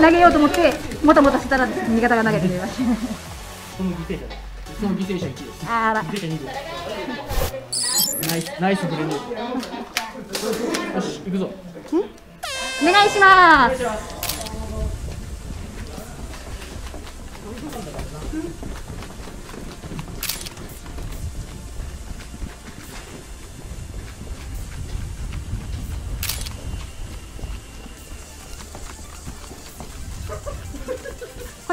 投げようと思ってもたもたしてたら味方が投げてくれました。その犠牲者だその犠牲者1ですあら犠牲者2ですナイスナイスグレネード。よし行くぞ。お願いします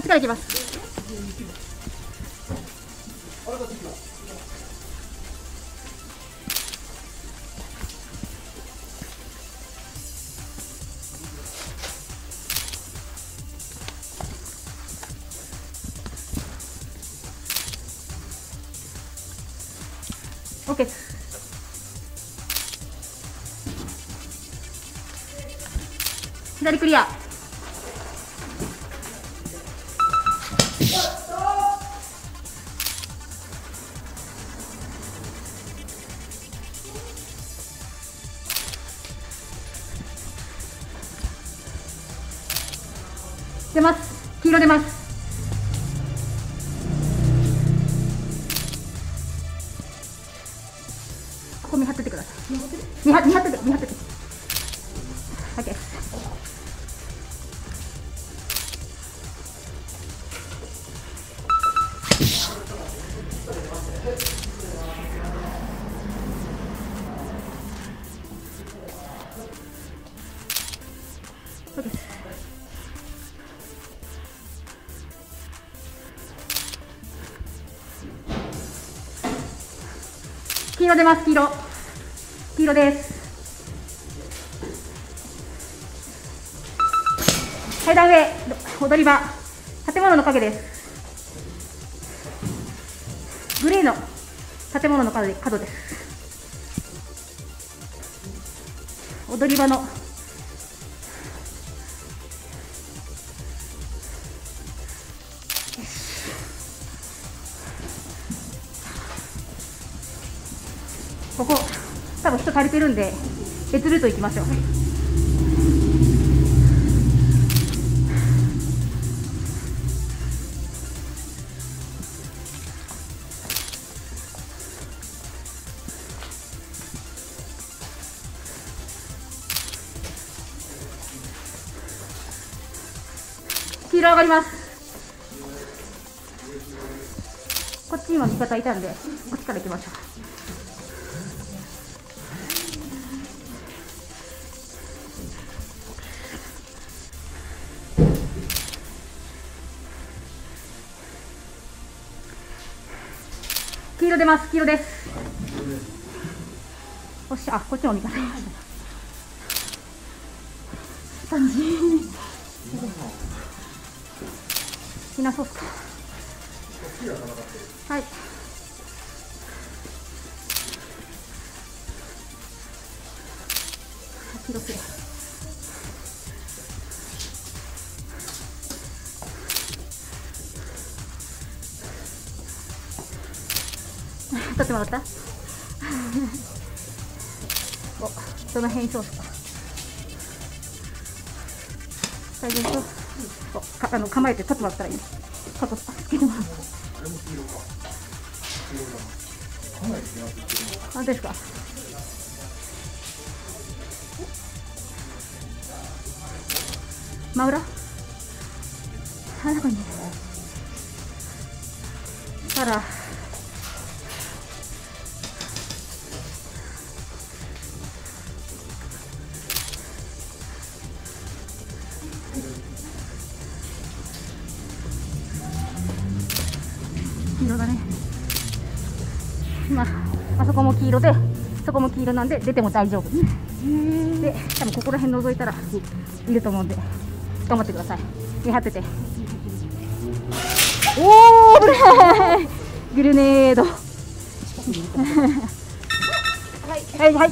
ちから行きます。オッケーです左クリア。出ます。黄色出ます。色出ます。黄色。黄色です。階段上。踊り場。建物の影です。グレーの。建物の角で角です。踊り場の。多分人足りてるんで別ルート行きましょう。黄色上がります。こっち今味方いたんでこっちから行きましょう。出ます黄色です。よしあこっちも味方いました。感じみんなそうっすか。はい。黄色きれい取ってもらった？おどの辺にそうか。大丈夫おかあの構えて立ってもらったらいいかとつけてもらうあですか。真裏あ中にあらまああそこも黄色でそこも黄色なんで出ても大丈夫。で多分ここら辺覗いたらいると思うんで頑張ってください。見張ってて。おお危ない。グルネード。はいはいあ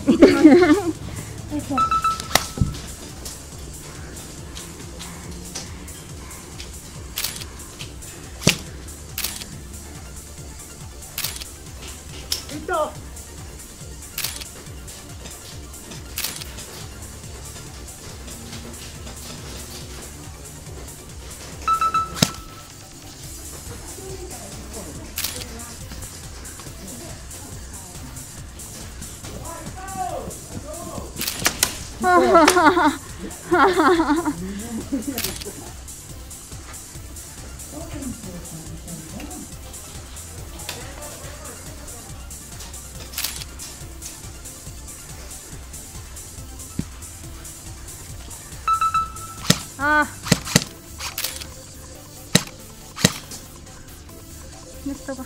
ネットが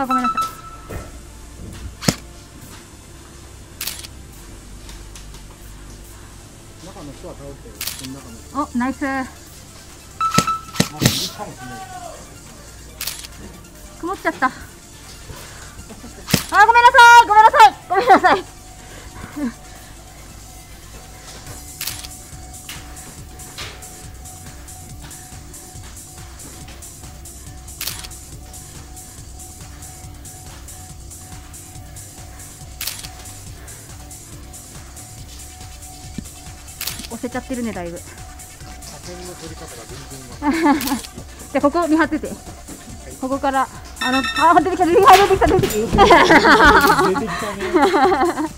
あごめんなさい。中の人は倒れてる。この中の人。おナイス。曇っちゃった。あごめんなさい。ごめんなさい。ごめんなさい。押せちゃってるねだいぶ。じゃあここ見張ってて。ここからあのあ出てきた出てきた出てきた出て。きた出てきたね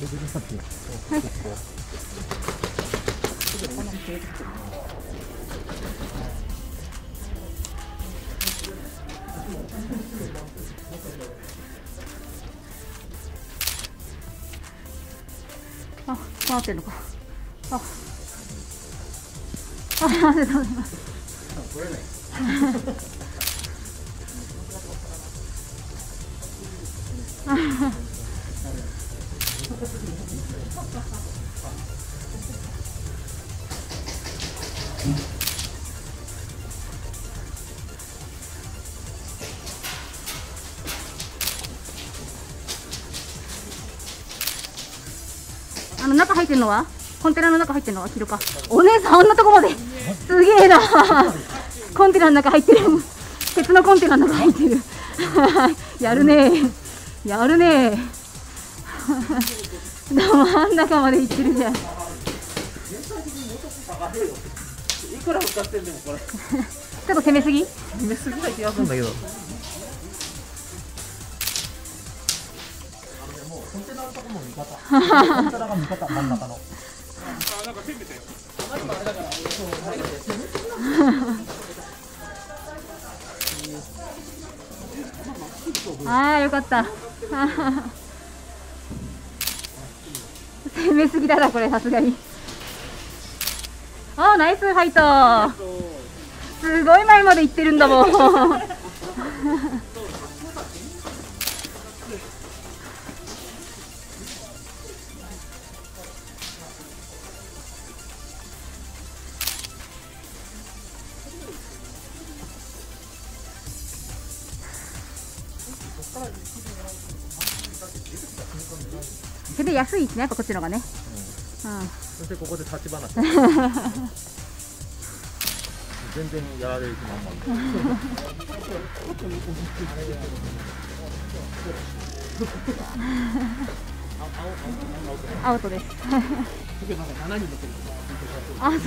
レベルだってあ、こうなってんのか。あ。あ、ありがとうございます。あの中入ってるのは？コンテナの中入ってるのは？キルかお姉さんあんなとこまで。すげえな。コンテナの中入ってる。鉄のコンテナの中入ってる。やるね。やるね。でも真ん中まで行ってるじゃん。ちいくら使ってんでもこれ。ょっと攻めすぎ？決めすぎない気がするんだけどああよかった。攻めすぎだなこれさすがに。あーナイスファイトすごい前まで行ってるんだもん。手で安いしねやっぱこっちのがね。うん。そしてここで立ち話。全然やられる気満々。アウトです。あそう